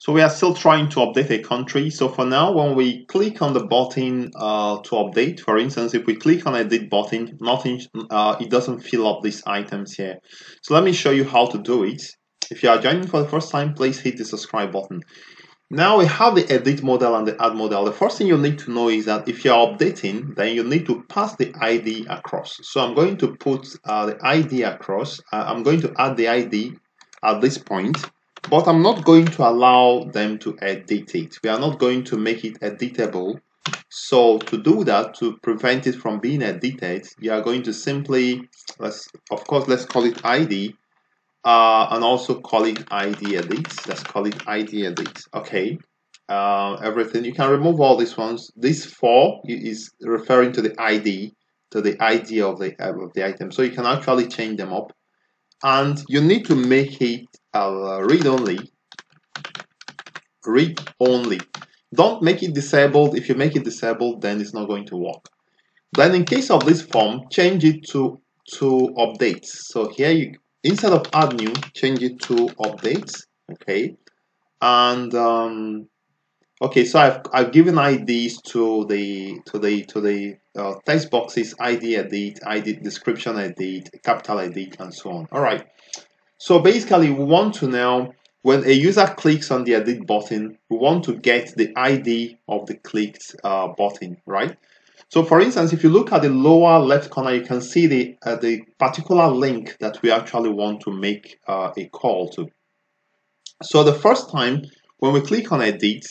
So we are still trying to update a country. So for now, when we click on the button uh, to update, for instance, if we click on edit button, nothing, uh, it doesn't fill up these items here. So let me show you how to do it. If you are joining for the first time, please hit the subscribe button. Now we have the edit model and the add model. The first thing you need to know is that if you are updating, then you need to pass the ID across. So I'm going to put uh, the ID across. Uh, I'm going to add the ID at this point, but I'm not going to allow them to edit it. We are not going to make it editable. So to do that, to prevent it from being edited, you are going to simply, let's, of course, let's call it ID uh, and also call it ID edit. Let's call it ID edit. Okay. Uh, everything you can remove all these ones. This four is referring to the ID, to the ID of the of the item. So you can actually change them up, and you need to make it uh, read only. Read only. Don't make it disabled. If you make it disabled, then it's not going to work. Then in case of this form, change it to to updates. So here you instead of add new change it to updates okay and um, okay so I've, I've given IDs to the to the to the uh, text boxes ID edit ID description edit capital edit and so on all right so basically we want to now when a user clicks on the edit button we want to get the ID of the clicked uh, button right so for instance, if you look at the lower left corner, you can see the, uh, the particular link that we actually want to make uh, a call to. So the first time when we click on edit,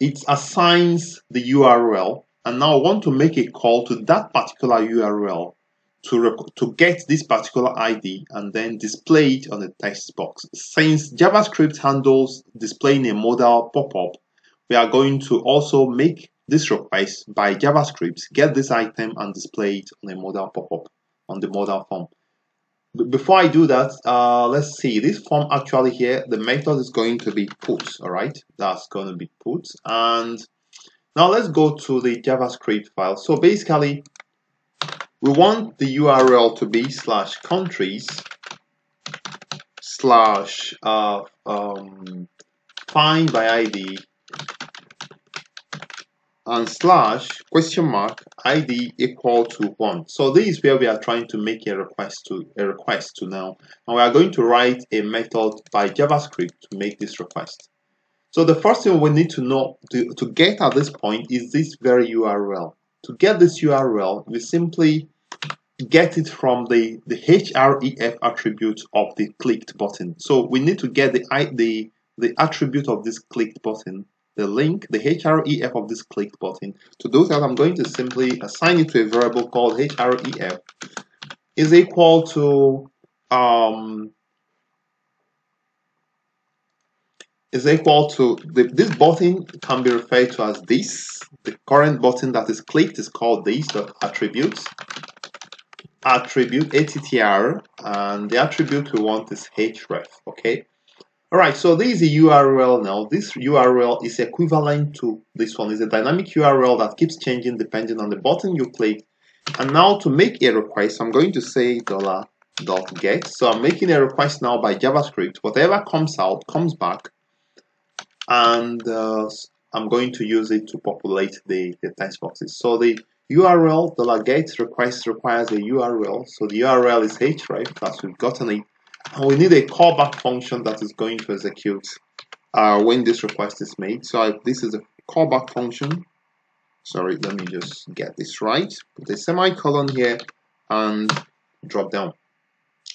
it assigns the URL and now I want to make a call to that particular URL to, to get this particular ID and then display it on the text box. Since JavaScript handles displaying a modal pop-up, we are going to also make this request by JavaScript, get this item and display it on a modal pop-up on the modal form. before I do that, uh, let's see, this form actually here, the method is going to be put, all right? That's going to be put. And now let's go to the JavaScript file. So basically, we want the URL to be slash countries slash uh, um, find by ID and slash question mark id equal to one. So this is where we are trying to make a request to a request to now. And we are going to write a method by javascript to make this request. So the first thing we need to know to, to get at this point is this very url to get this url we simply get it from the the href attribute of the clicked button so we need to get the the the attribute of this clicked button the link, the href of this clicked button. To do that, I'm going to simply assign it to a variable called href is equal to um, is equal to the, this button can be referred to as this. The current button that is clicked is called this the attributes attribute attr and the attribute we want is href okay all right, so this is a URL now. This URL is equivalent to this one. It's a dynamic URL that keeps changing depending on the button you click. And now to make a request, I'm going to say dollar dot get. So I'm making a request now by JavaScript. Whatever comes out comes back, and uh, I'm going to use it to populate the, the text boxes. So the URL dollar get request requires a URL. So the URL is href because we've gotten it and we need a callback function that is going to execute uh, when this request is made. So I, this is a callback function. Sorry, let me just get this right. Put a semicolon here and drop down.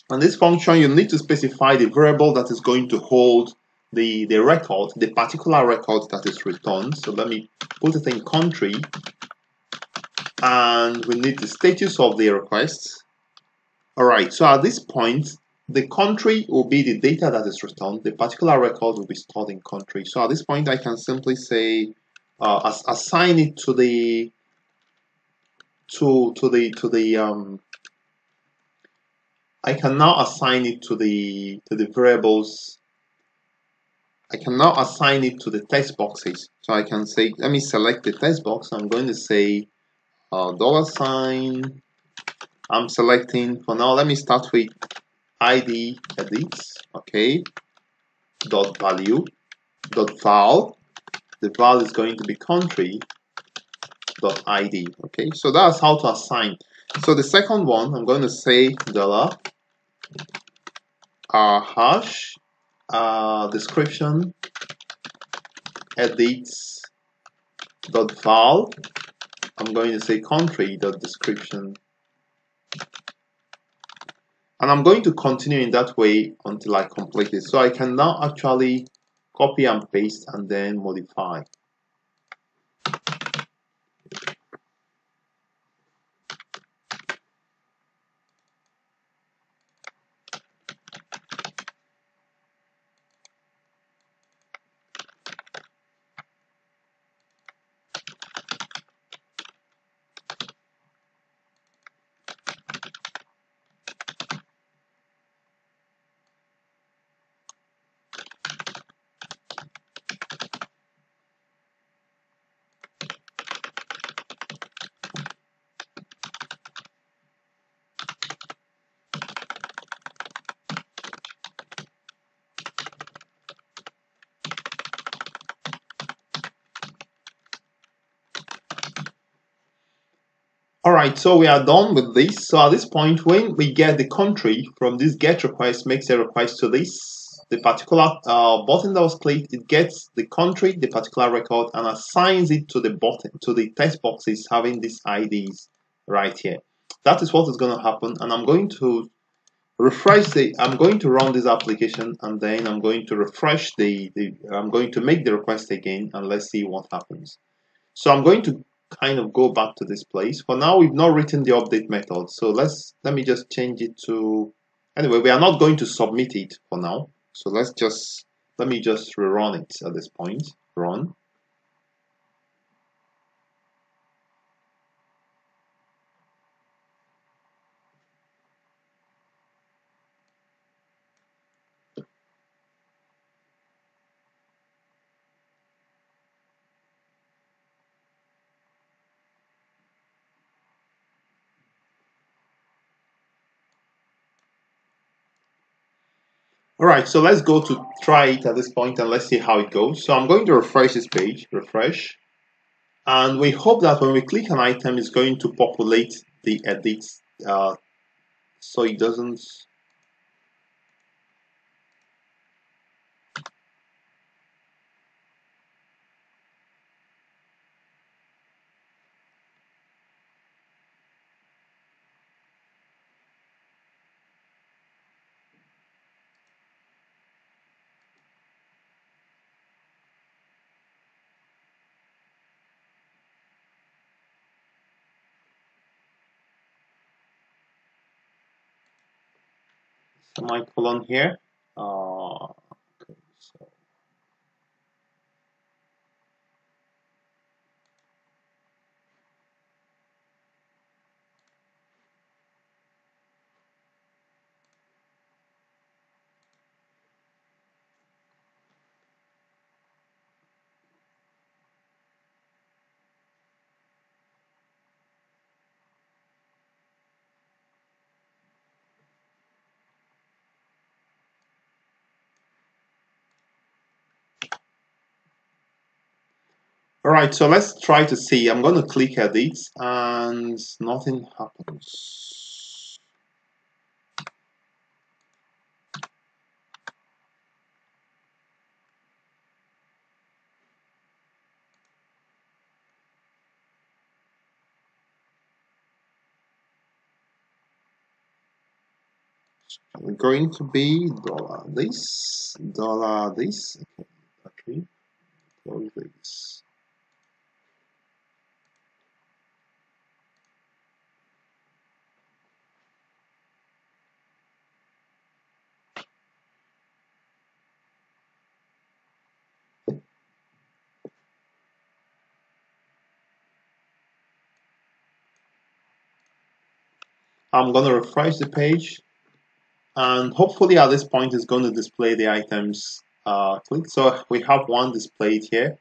And this function, you need to specify the variable that is going to hold the, the record, the particular record that is returned. So let me put it in country. And we need the status of the request. All right, so at this point, the country will be the data that is returned. The particular record will be stored in country. So at this point, I can simply say uh, as, assign it to the to to the to the um, I can now assign it to the to the variables. I can now assign it to the text boxes. So I can say, let me select the text box. I'm going to say uh, dollar sign. I'm selecting for now. Let me start with id edits okay dot value dot val the val is going to be country dot id okay so that's how to assign so the second one i'm going to say dollar uh, hash uh, description edits dot i'm going to say country dot description and I'm going to continue in that way until I complete it. So I can now actually copy and paste and then modify. All right, so we are done with this. So at this point, when we get the country from this get request, makes a request to this, the particular uh, button that was clicked, it gets the country, the particular record, and assigns it to the button, to the text boxes having these IDs right here. That is what is going to happen, and I'm going to refresh the, I'm going to run this application, and then I'm going to refresh the, the I'm going to make the request again, and let's see what happens. So I'm going to kind of go back to this place. For now, we've not written the update method. So let's let me just change it to anyway, we are not going to submit it for now. So let's just let me just rerun it at this point. Run. All right, so let's go to try it at this point and let's see how it goes. So I'm going to refresh this page, refresh. And we hope that when we click an item, it's going to populate the edits uh, so it doesn't semicolon here. Uh, okay, so. All right, so let's try to see. I'm going to click edit and nothing happens. We're going to be dollar this, dollar this, okay, close this. I'm going to refresh the page and hopefully at this point it's going to display the items uh. So we have one displayed here.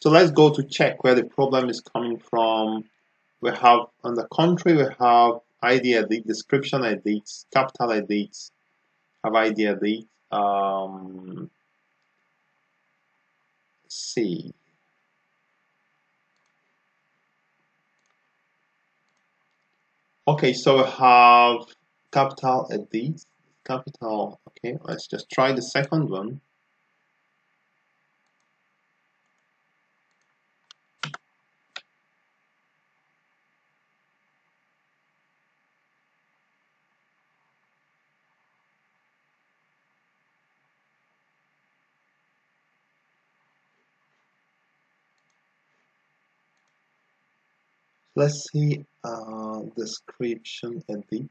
So let's go to check where the problem is coming from. We have on the country, we have ID edit, description edits, capital edits, have ID edit, um, see. Okay, so I have capital edit, capital, okay, let's just try the second one. Let's see uh, description edits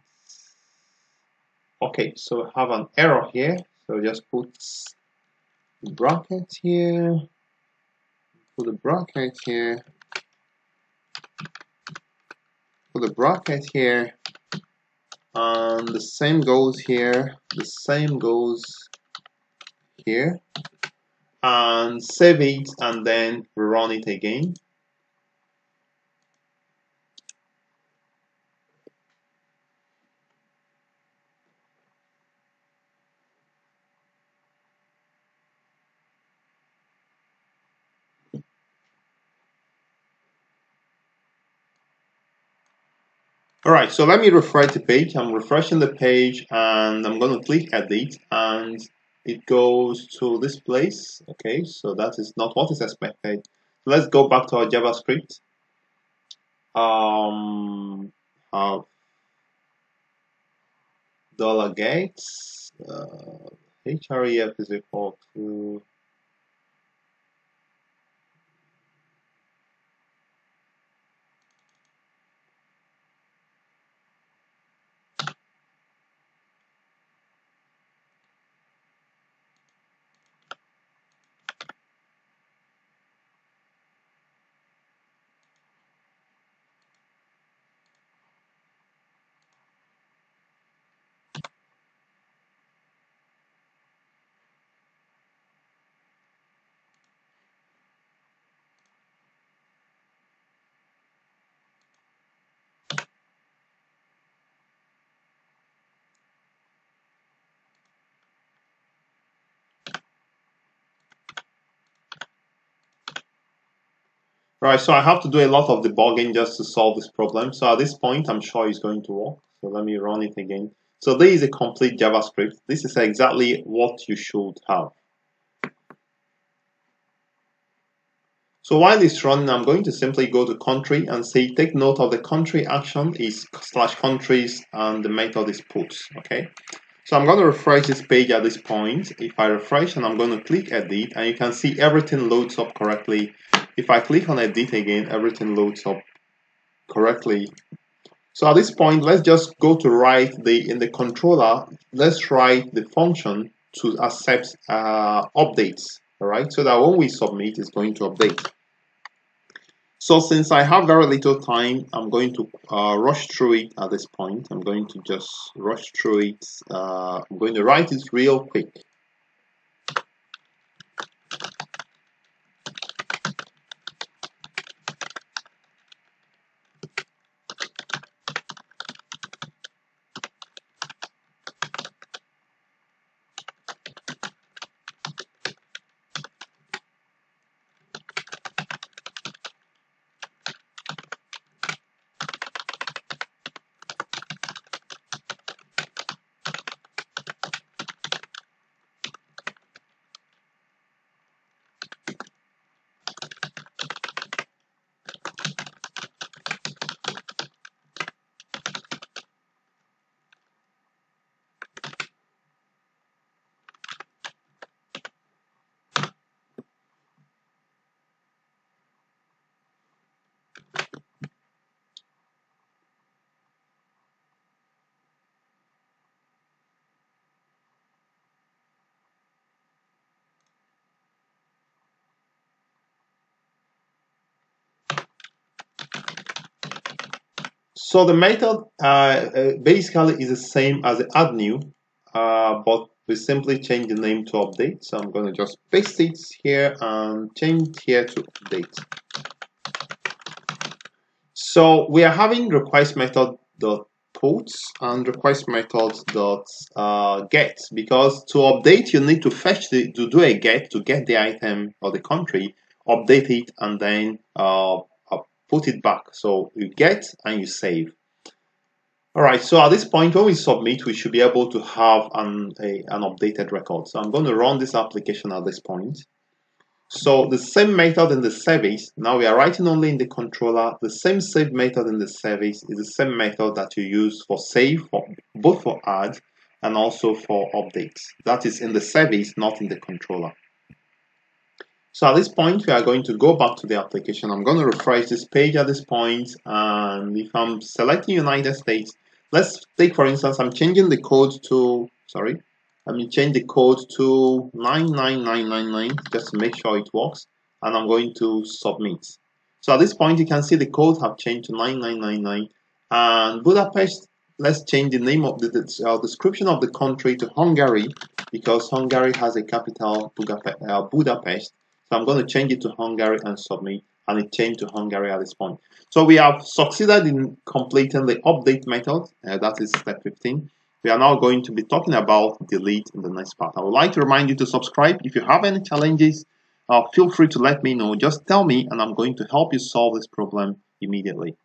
okay so I have an error here. So just put bracket here. Put a bracket here. Put a bracket here. And the same goes here. The same goes here. And save it and then run it again All right, so let me refresh the page. I'm refreshing the page and I'm going to click edit and it goes to this place. Okay, so that is not what is expected. Let's go back to our JavaScript. Um, have dollar gates uh, href is equal to Right, so I have to do a lot of debugging just to solve this problem. So at this point, I'm sure it's going to work. So let me run it again. So this is a complete JavaScript. This is exactly what you should have. So while it's running, I'm going to simply go to country and say, take note of the country action is slash countries and the method is puts, okay? So I'm going to refresh this page at this point. If I refresh and I'm going to click edit and you can see everything loads up correctly if I click on edit again, everything loads up correctly. So at this point, let's just go to write the, in the controller, let's write the function to accept uh, updates, all right? So that when we submit, it's going to update. So since I have very little time, I'm going to uh, rush through it at this point. I'm going to just rush through it. Uh, I'm going to write it real quick. So the method uh, uh, basically is the same as the add new, uh, but we simply change the name to update. So I'm going to just paste it here and change here to update. So we are having request method dot puts and request method dot uh, get because to update you need to fetch the to do a get to get the item or the country update it and then uh, uh, put it back so you get and you save all right so at this point when we submit we should be able to have an, a, an updated record so I'm going to run this application at this point so the same method in the service, now we are writing only in the controller, the same save method in the service is the same method that you use for save, for both for add and also for updates. That is in the service, not in the controller. So at this point, we are going to go back to the application. I'm going to refresh this page at this point, and if I'm selecting United States, let's take for instance, I'm changing the code to, sorry, let me change the code to 99999 just to make sure it works and I'm going to submit. So at this point you can see the code have changed to 9999 and Budapest let's change the name of the, uh, description of the country to Hungary because Hungary has a capital uh, Budapest so I'm going to change it to Hungary and submit and it changed to Hungary at this point. So we have succeeded in completing the update method uh, that is step 15 we are now going to be talking about delete in the next part. I would like to remind you to subscribe. If you have any challenges, uh, feel free to let me know. Just tell me and I'm going to help you solve this problem immediately.